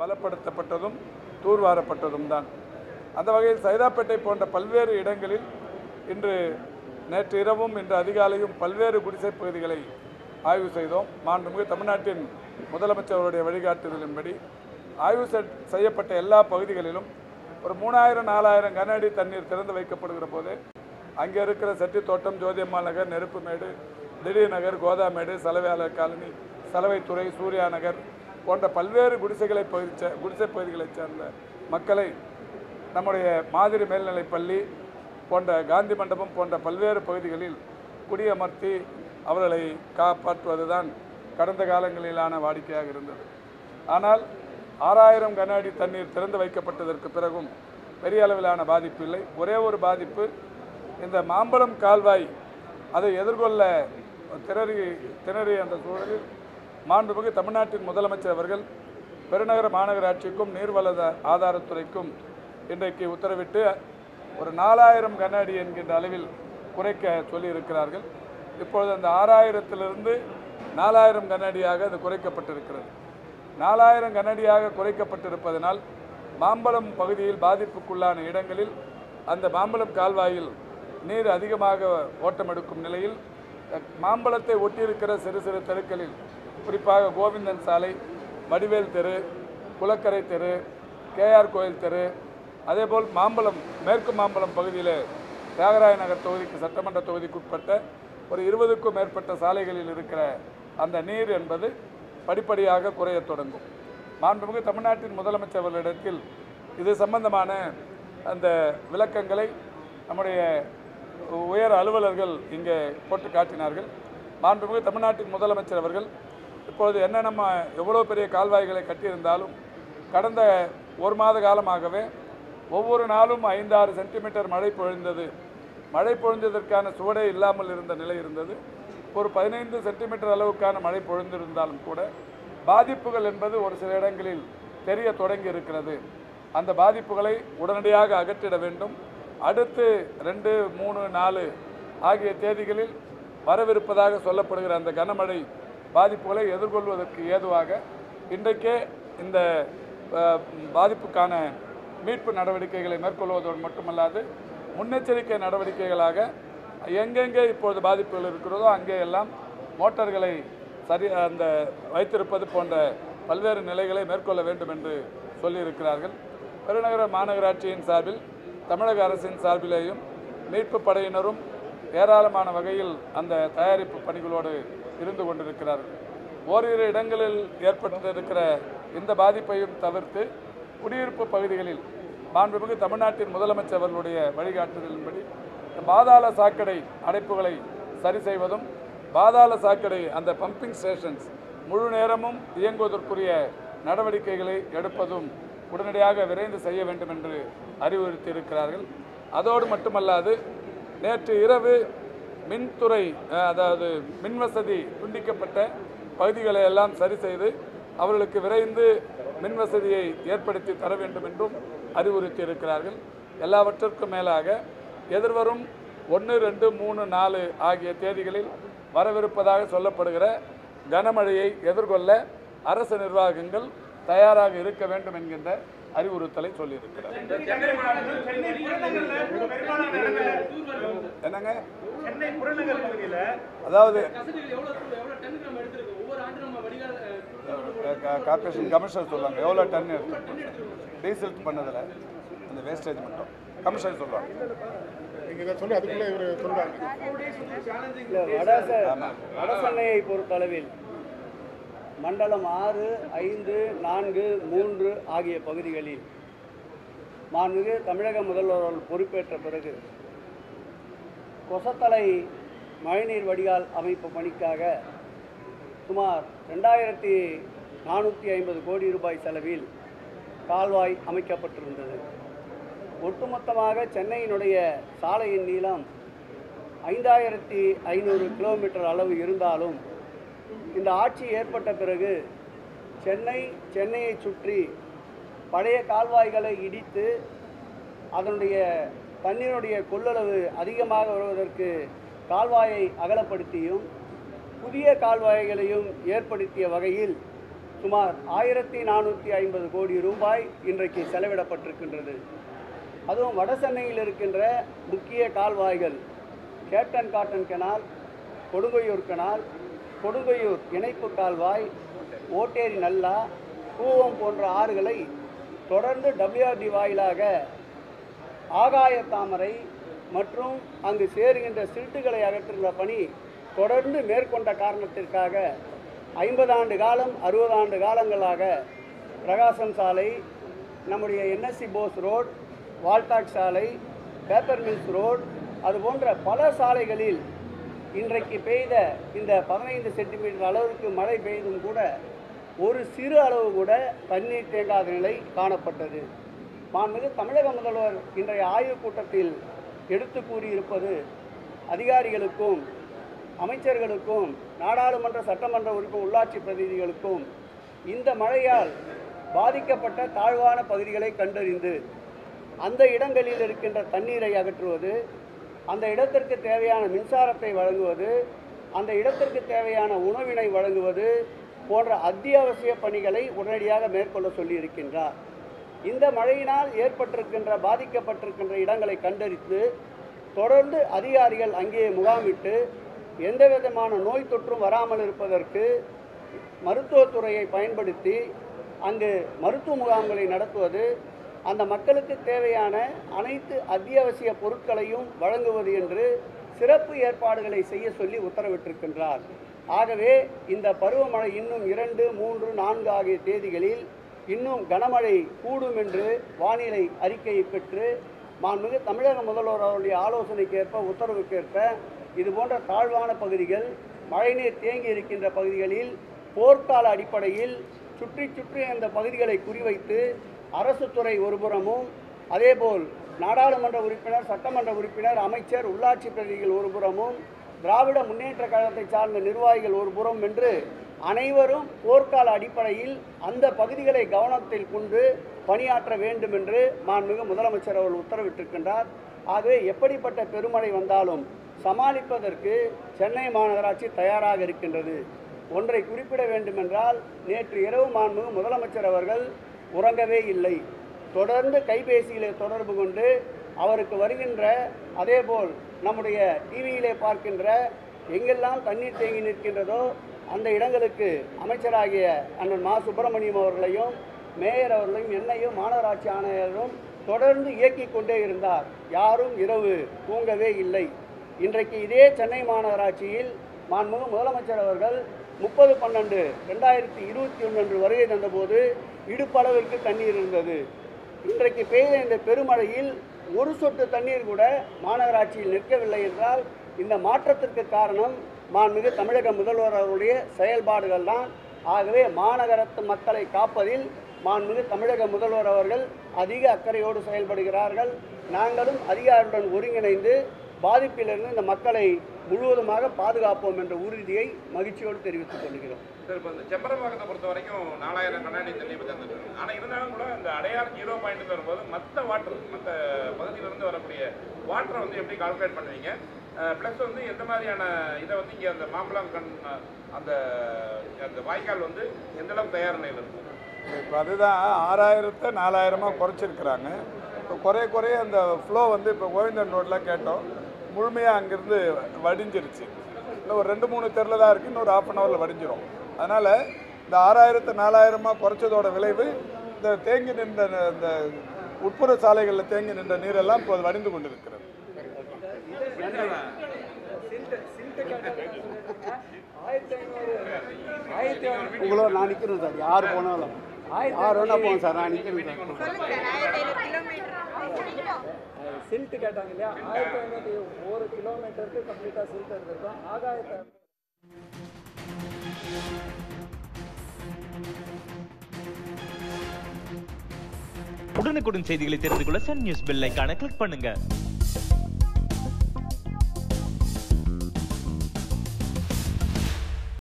பலப்படுத்தப்பட்டதும் தூர்வாரப்பட்டதும் தான் அந்த வகையில் சைதாப்பேட்டை போன்ற பல்வேறு இடங்களில் இன்று நேற்று இரவும் இன்று அதிகாலையும் பல்வேறு குடிசை பகுதிகளை ஆய்வு செய்தோம். மாண்புமிகு தமிழ்நாட்டின் முதலமைச்சருடைய வழிகாட்டுதலின்படி ஆய்வு செ- செய்யப்பட்ட எல்லா பகுதிகளிலும் ஒரு மூணாயிரம் நாலாயிரம் கன அடி தண்ணீர் திறந்து வைக்கப்படுகிற போது அங்கே இருக்கிற செட்டி தோட்டம் ஜோதியம்மா நகர் நெருப்புமேடு திடீர் நகர் கோதாமேடு சலவையாளர் காலனி சலவைத்துறை சூர்யா நகர் போன்ற பல்வேறு குடிசைகளை பகுதி சே- குடிசை பகுதிகளைச் சேர்ந்த மக்களை நம்முடைய மாதிரி மேல்நிலைப் பள்ளி போன்ற காந்தி மண்டபம் போன்ற பல்வேறு பகுதிகளில் குடியமர்த்தி அவர்களை காப்பாற்றுவதுதான் கடந்த காலங்களிலான வாடிக்கையாக இருந்தது. ஆனால் ஆறாயிரம் கன அடி தண்ணீர் திறந்து வைக்கப்பட்டதற்கு பிறகும் பெரிய அளவிலான பாதிப்பு இல்லை. ஒரே ஒரு பாதிப்பு இந்த மாம்பழம் கால்வாய் அதை எதிர்கொள்ள திணறி திணறிய அந்த சூழலில் மாண்புமிகு தமிழ்நாட்டின் முதலமைச்சர் அவர்கள் பெருநகர மாநகராட்சிக்கும் நீர்வள ஆதாரத்துறைக்கும் இன்றைக்கு உத்தரவிட்டு ஒரு நாலாயிரம் கன அடி என்கின்ற அளவில் குறைக்க சொல்லியிருக்கிறார்கள். இப்பொழுது அந்த ஆறாயிரத்திலிருந்து நாலாயிரம் கனஅடியாக அது குறைக்கப்பட்டிருக்கிறது. நாலாயிரம் கனடியாக குறைக்கப்பட்டிருப்பதனால் மாம்பழம் பகுதியில் பாதிப்புக்குள்ளான இடங்களில் அந்த மாம்பழம் கால்வாயில் நீர் அதிகமாக ஓட்டமெடுக்கும் நிலையில் மாம்பழத்தை ஒட்டியிருக்கிற சிறு சிறு தெருக்களில் குறிப்பாக கோவிந்தன் சாலை வடிவேல் தெரு குளக்கரை தெரு கேஆர் கோயில் தெரு அதேபோல் மாம்பழம் மேற்கு மாம்பழம் பகுதியில் தியாகராய நகர் தொகுதிக்கு சட்டமன்ற தொகுதிக்குட்பட்ட ஒரு இருபதுக்கும் மேற்பட்ட சாலைகளில் இருக்கிற அந்த நீர் என்பது படிப்படியாக குறையத் தொடங்கும். மாண்புமிகு தமிழ்நாட்டின் முதலமைச்சர் அவர்களிடத்தில் இது சம்பந்தமான அந்த விளக்கங்களை நம்முடைய உயர் அலுவலர்கள் இங்கே போட்டு காட்டினார்கள். மாண்புமிகு தமிழ்நாட்டின் முதலமைச்சர் அவர்கள் இப்பொழுது என்ன நம்ம எவ்வளோ பெரிய கால்வாய்களை கட்டியிருந்தாலும் கடந்த ஒரு மாத காலமாகவே ஒவ்வொரு நாளும் ஐந்தாறு சென்டிமீட்டர் மழை பொழிந்தது. மழை பொழிந்ததற்கான சுவடே இல்லாமல் இருந்த நிலை இருந்தது. ஒரு பதினைந்து சென்டிமீட்டர் அளவுக்கான மழை பொழிந்திருந்தாலும் கூட பாதிப்புகள் என்பது ஒரு சில இடங்களில் தெரிய தொடங்கி இருக்கிறது. அந்த பாதிப்புகளை உடனடியாக அகற்றிட வேண்டும். அடுத்து ரெண்டு மூணு நாலு ஆகிய தேதிகளில் வரவிருப்பதாக சொல்லப்படுகிற அந்த கனமழை பாதிப்புகளை எதிர்கொள்வதற்கு ஏதுவாக இன்றைக்கே இந்த பாதிப்புக்கான மீட்பு நடவடிக்கைகளை மேற்கொள்வதோடு மட்டுமல்லாது முன்னெச்சரிக்கை நடவடிக்கைகளாக எங்கெங்கே இப்பொழுது பாதிப்புகள் இருக்கிறதோ அங்கே எல்லாம் மோட்டார்களை சரி அந்த வைத்திருப்பது போன்ற பல்வேறு நிலைகளை மேற்கொள்ள வேண்டும் என்று சொல்லியிருக்கிறார்கள். பெருநகர மாநகராட்சியின் சார்பில் தமிழக அரசின் சார்பிலேயும் மீட்பு படையினரும் ஏராளமான வகையில் அந்த தயாரிப்பு பணிகளோடு இருந்து கொண்டிருக்கிறார்கள் ஓரிரு இடங்களில் ஏற்பட்டிருக்கிற இந்த பாதிப்பையும் தவிர்த்து குடியிருப்பு பகுதிகளில் மாண்புமிகு தமிழ்நாட்டின் முதலமைச்சர் அவர்களுடைய வழிகாட்டுதலின்படி பாதாள சாக்கடை அடைப்புகளை சரி செய்வதும் பாதாள சாக்கடை அந்த பம்பிங் ஸ்டேஷன்ஸ் முழு நேரமும் இயங்குவதற்குரிய நடவடிக்கைகளை எடுப்பதும் உடனடியாக விரைந்து செய்ய வேண்டும் என்று அறிவுறுத்தியிருக்கிறார்கள். அதோடு மட்டுமல்லாது நேற்று இரவு மின்துறை அதாவது மின்வசதி துண்டிக்கப்பட்ட பகுதிகளை எல்லாம் சரி செய்து அவர்களுக்கு விரைந்து மின்வசதியை ஏற்படுத்தி தர வேண்டும் என்றும் அறிவுறுத்தி இருக்கிறார்கள் எல்லாவற்றிற்கும் மேலாக எதிர்வரும் ஒன்று ரெண்டு மூணு நாலு ஆகிய தேதிகளில் வரவிருப்பதாக சொல்லப்படுகிற கனமழையை எதிர்கொள்ள அரசு நிர்வாகங்கள் தயாராக இருக்க வேண்டும் என்கின்ற அறிவுறுத்தலை சொல்லியிருக்கிறார். என்னங்க? அதாவது கார்பரேஷன் கமிஷனர் சொல்லுவாங்க எவ்வளோ டன் எடுத்து டீசல் பண்ணதில் அந்த வேஸ்டேஜ் மட்டும். கமிஷனர் சொல்லுவாங்க நீங்க மண்டலம் ஆறு ஐந்து நான்கு மூன்று ஆகிய பகுதிகளில் மாண்புமிகு தமிழக முதல்வர் பொறுப்பேற்ற பிறகு கொசத்தலை மழைநீர் வடிகால் அமைப்பு பணிக்காக சுமார் ரெண்டாயிரத்தி நானூற்றி ஐம்பது கோடி ரூபாய் செலவில் கால்வாய் அமைக்கப்பட்டிருந்தது. ஒட்டுமொத்தமாக சென்னையினுடைய சாலையின் நீளம் ஐந்தாயிரத்தி ஐநூறு கிலோமீட்டர் அளவு இருந்தாலும் இந்த ஆட்சி ஏற்பட்ட பிறகு சென்னை சென்னையை சுற்றி பழைய கால்வாய்களை இடித்து அதனுடைய தண்ணீருடைய கொள்ளளவு அதிகமாக வருவதற்கு கால்வாயை அகலப்படுத்தியும் புதிய கால்வாய்களையும் ஏற்படுத்திய வகையில் சுமார் ஆயிரத்தி நானூற்றி ஐம்பது கோடி ரூபாய் இன்றைக்கு செலவிடப்பட்டிருக்கின்றது. அதுவும் வட சென்னையில் இருக்கின்ற முக்கிய கால்வாய்கள் captain cotton canal Kodungaiyur canal Kodungaiyur இணைப்பு கால்வாய் ஓட்டேரி நல்லா கூவம் போன்ற ஆறுகளை தொடர்ந்து டபிள்யூஆர்டி வாயிலாக ஆகாய தாமரை மற்றும் அங்கு சேருகின்ற சில்ட்டுகளை அகற்றுகிற பணி தொடர்ந்து மேற்கொண்ட காரணத்திற்காக ஐம்பது ஆண்டு காலம் அறுபது ஆண்டு காலங்களாக பிரகாசம் சாலை நம்முடைய என்எஸ்சி போஸ் ரோட் வால்டாக் சாலை பேப்பர் மில்ஸ் ரோட் அது போன்ற பல சாலைகளில் இன்றைக்கு பெய்த இந்த பதினைந்து சென்டிமீட்டர் அளவுக்கு மழை பெய்தும் கூட ஒரு சிறு அளவு கூட தண்ணீர் தேங்காத நிலை காணப்பட்டது. மாண்புமிகு தமிழக முதல்வர் இன்றைய ஆய்வுக் கூட்டத்தில் எடுத்து கூறியிருப்பது அதிகாரிகளுக்கும் அமைச்சர்களுக்கும் நாடாளுமன்ற சட்டமன்ற உறுப்பு உள்ளாட்சி பிரதிநிதிகளுக்கும் இந்த மழையால் பாதிக்கப்பட்ட தாழ்வான பகுதிகளை கண்டறிந்து அந்த இடங்களில் இருக்கின்ற தண்ணீரை அகற்றுவது அந்த இடத்திற்கு தேவையான மின்சாரத்தை வழங்குவது அந்த இடத்திற்கு தேவையான உணவினை வழங்குவது போன்ற அத்தியாவசிய பணிகளை உடனடியாக மேற்கொள்ள சொல்லியிருக்கின்றார். இந்த மழையினால் ஏற்பட்டிருக்கின்ற பாதிக்கப்பட்டிருக்கின்ற இடங்களை கண்டறிந்து தொடர்ந்து அதிகாரிகள் அங்கே முகாமிட்டு எந்த விதமான நோய் தொற்றும் வராமல் இருப்பதற்கு மருத்துவத்துறையை பயன்படுத்தி அங்கு மருத்துவ முகாம்களை நடத்துவது அந்த மக்களுக்கு தேவையான அனைத்து அத்தியாவசிய பொருட்களையும் வழங்குவது என்று சிறப்பு ஏற்பாடுகளை செய்ய சொல்லி உத்தரவிட்டிருக்கின்றார். ஆகவே இந்த பருவமழை இன்னும் இரண்டு மூன்று நான்கு ஆகிய தேதிகளில் இன்னும் கனமழை கூடும் என்று வானிலை அறிக்கையை பெற்று மாண்புமிகு தமிழக முதல்வர் அவருடைய ஆலோசனைக்கேற்ப உத்தரவுக்கேற்ப இது போன்ற தாழ்வான பகுதிகள் மழைநீர் தேங்கி இருக்கின்ற பகுதிகளில் போர்க்கால அடிப்படையில் சுற்றி சுற்றி அந்த பகுதிகளை குறிவைத்து அரசு துறை ஒருபுறமும் அதேபோல் நாடாளுமன்ற உறுப்பினர் சட்டமன்ற உறுப்பினர் அமைச்சர் உள்ளாட்சி பிரதிநிதிகள் ஒருபுறமும் திராவிட முன்னேற்ற கழகத்தை சார்ந்த நிர்வாகிகள் ஒருபுறம் என்று அனைவரும் போர்க்கால அடிப்படையில் அந்த பகுதிகளை கவனத்தில் கொண்டு பணியாற்ற வேண்டும் என்று மாண்புமிகு முதலமைச்சர் அவர்கள் உத்தரவிட்டிருக்கின்றார். ஆகவே எப்படிப்பட்ட பெருமழை வந்தாலும் சமாளிப்பதற்கு சென்னை மாநகராட்சி தயாராக இருக்கின்றது. ஒன்றை குறிப்பிட வேண்டுமென்றால் நேற்று இரவு மாண்புமிகு முதலமைச்சர் அவர்கள் உறங்கவே இல்லை. தொடர்ந்து கைபேசியிலே தொடர்பு கொண்டு அவருக்கு வருகின்ற அதேபோல் நம்முடைய டிவியிலே பார்க்கின்ற எங்கெல்லாம் தண்ணீர் தேங்கி நிற்கின்றதோ அந்த இடங்களுக்கு அமைச்சராகிய அண்ணன் மா. சுப்பிரமணியம் அவர்களையும் மேயர் அவர்களையும் என்னையும் மாநகராட்சி ஆணையரும் தொடர்ந்து இயக்கி கொண்டே இருந்தார். யாரும் இரவு தூங்கவே இல்லை. இன்றைக்கு இதே சென்னை மாநகராட்சியில் மாண்புமிகு முதலமைச்சர் அவர்கள் முப்பது பன்னெண்டு ரெண்டாயிரத்தி இருபத்தி ஒன்று அன்று வருகை தந்தபோது இடுப்பளவிற்கு தண்ணீர் இருந்தது. இன்றைக்கு பெய்த இந்த பெருமழையில் ஒரு சொட்டு தண்ணீர் கூட மாநகராட்சியில் நிற்கவில்லை என்றால் இந்த மாற்றத்திற்கு காரணம் மாண்புமிகு தமிழக முதல்வர் அவருடைய செயல்பாடுகள் தான். ஆகவே மாநகரத்து மக்களை காப்பதில் மாண்புமிகு தமிழக முதல்வர் அவர்கள் அதிக அக்கறையோடு செயல்படுகிறார்கள். நாங்களும் அதிகாரிகளுடன் ஒருங்கிணைந்து பாதிப்பிலிருந்து இந்த மக்களை முழுவதுமாக பாதுகாப்போம் என்ற உறுதியை மகிழ்ச்சியோடு தெரிவித்துக் கொள்கிறோம். சார் இப்போ இந்த செம்பரம்பாக்கத்தை பொறுத்த வரைக்கும் நாலாயிரம் கண்ணாடி தண்ணி தந்துட்டு ஆனால் இருந்தாலும் கூட இந்த அடையார் ஜீரோ பாயிண்ட் வரும்போது மற்ற வாட்டர் மற்ற பகுதியிலிருந்து வரக்கூடிய வாட்டரை வந்து எப்படி கால்குலேட் பண்ணுவீங்க? ப்ளஸ் வந்து எந்த மாதிரியான இதை வந்து இங்கே அந்த மாம்பழம் கண் அந்த அந்த வாய்க்கால் வந்து எந்த அளவுக்கு தயார் நிலையில் இப்போ அதுதான் ஆறாயிரத்தை நாலாயிரமாக குறைச்சிருக்கிறாங்க. இப்போ குறைய குறைய அந்த ஃப்ளோ வந்து இப்போ கோவிந்தன் ரோட்டில் கேட்டோம். முழுமையாக அங்கேருந்து வடிஞ்சிருச்சு. இன்னும் ஒரு ரெண்டு மூணு தெருவில் தான் இருக்குது இன்னொரு ஆஃப் அன் ஹவரில் வடிஞ்சிரும். அதனால் இந்த ஆறாயிரத்து நாலாயிரமாக குறைச்சதோட விளைவு இந்த தேங்கி நின்ற இந்த உட்புற சாலைகளில் தேங்கி நின்ற நீரெல்லாம் இப்போது வடிந்து கொண்டிருக்கிறது. உங்களோட நான் நிற்கிறேன் சார். யார் போனாலும். யார் வேணா போகும் சார். நான் நிற்கிறேன் சார். சில்ட் கேட்டாங்க இல்லையா? ஆயிரத்தி ஐநூற்றி ஒரு கிலோமீட்டருக்கு கம்ப்ளீட்டாக சில்ட் எடுத்திருக்கோம். ஆகாயத்தை உடனுக்குடன் செய்திகளை தெரிந்து கொள்ள சன் நியூஸ் பெல் ஐக்கான கிளிக் பண்ணுங்க.